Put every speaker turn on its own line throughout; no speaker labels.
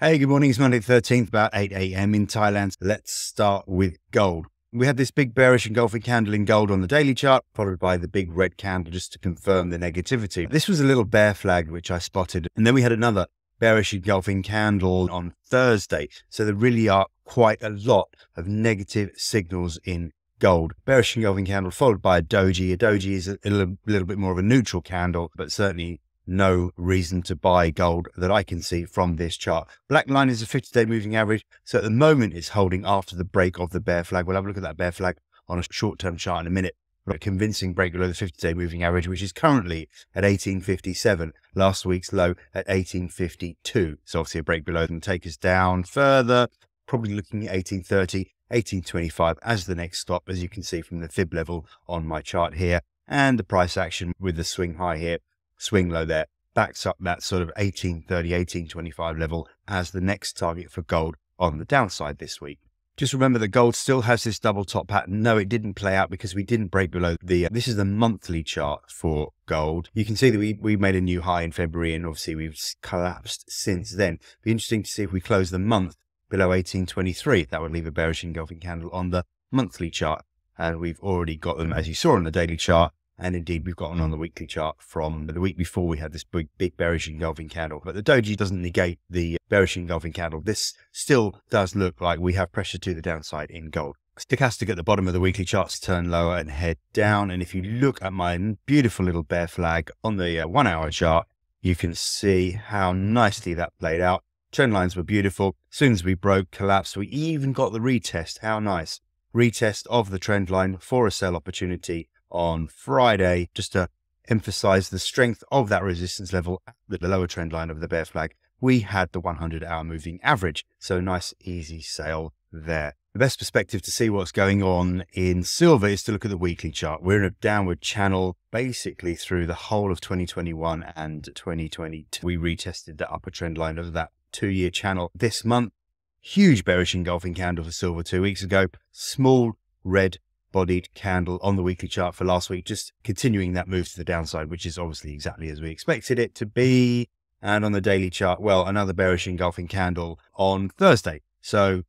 Hey, good morning. It's Monday the 13th, about 8 a.m. in Thailand. Let's start with gold. We had this big bearish engulfing candle in gold on the daily chart, followed by the big red candle just to confirm the negativity. This was a little bear flag, which I spotted. And then we had another bearish engulfing candle on Thursday. So there really are quite a lot of negative signals in gold. Bearish engulfing candle followed by a doji. A doji is a little, little bit more of a neutral candle, but certainly no reason to buy gold that I can see from this chart. Black line is a 50 day moving average. So at the moment it's holding after the break of the bear flag. We'll have a look at that bear flag on a short term chart in a minute. A convincing break below the 50 day moving average, which is currently at 1857. Last week's low at 1852. So obviously a break below and take us down further, probably looking at 1830. 1825 as the next stop, as you can see from the fib level on my chart here, and the price action with the swing high here swing low there backs up that sort of 1830, 1825 level as the next target for gold on the downside this week. Just remember that gold still has this double top pattern. No, it didn't play out because we didn't break below the, uh, this is the monthly chart for gold. You can see that we, we made a new high in February and obviously we've collapsed since then. Be interesting to see if we close the month below 1823. That would leave a bearish engulfing candle on the monthly chart. And we've already got them, as you saw on the daily chart, and indeed, we've gotten on the weekly chart from the week before we had this big, big bearish engulfing candle. But the doji doesn't negate the bearish engulfing candle. This still does look like we have pressure to the downside in gold. Stochastic at the bottom of the weekly charts turn lower and head down. And if you look at my beautiful little bear flag on the uh, one hour chart, you can see how nicely that played out. Trend lines were beautiful. As soon as we broke, collapsed, we even got the retest. How nice. Retest of the trend line for a sell opportunity on Friday, just to emphasize the strength of that resistance level at the lower trend line of the bear flag. We had the 100 hour moving average. So nice, easy sale there. The best perspective to see what's going on in silver is to look at the weekly chart. We're in a downward channel basically through the whole of 2021 and 2022. We retested the upper trend line of that two year channel this month. Huge bearish engulfing candle for silver two weeks ago. Small red bodied candle on the weekly chart for last week, just continuing that move to the downside, which is obviously exactly as we expected it to be. And on the daily chart, well, another bearish engulfing candle on Thursday. So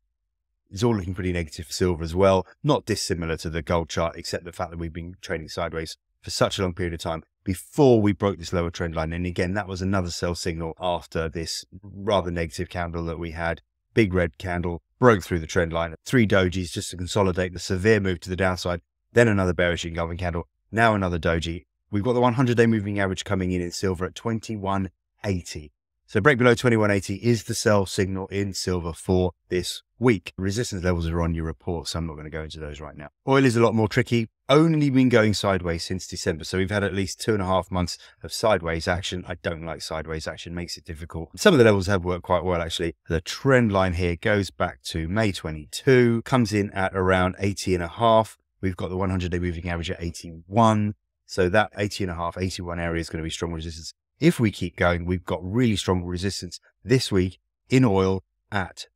it's all looking pretty negative for silver as well. Not dissimilar to the gold chart, except the fact that we've been trading sideways for such a long period of time before we broke this lower trend line. And again, that was another sell signal after this rather negative candle that we had. Big red candle broke through the trend line. Three dojis just to consolidate the severe move to the downside. Then another bearish engulfing candle. Now another doji. We've got the 100 day moving average coming in in silver at 2180. So break below 2180 is the sell signal in silver for this week. Resistance levels are on your report, so I'm not going to go into those right now. Oil is a lot more tricky. Only been going sideways since December. So we've had at least two and a half months of sideways action. I don't like sideways action, makes it difficult. Some of the levels have worked quite well, actually. The trend line here goes back to May 22, comes in at around 80 and a half. We've got the 100 day moving average at 81. So that 80 and a half, 81 area is going to be strong resistance. If we keep going, we've got really strong resistance this week in oil at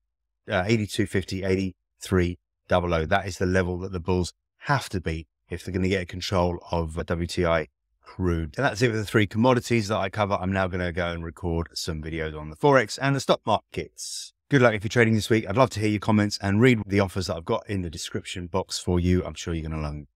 uh, 8250, 8300. That is the level that the bulls have to beat if they're going to get control of uh, WTI crude. And that's it for the three commodities that I cover. I'm now going to go and record some videos on the Forex and the stock markets. Good luck if you're trading this week. I'd love to hear your comments and read the offers that I've got in the description box for you. I'm sure you're going to learn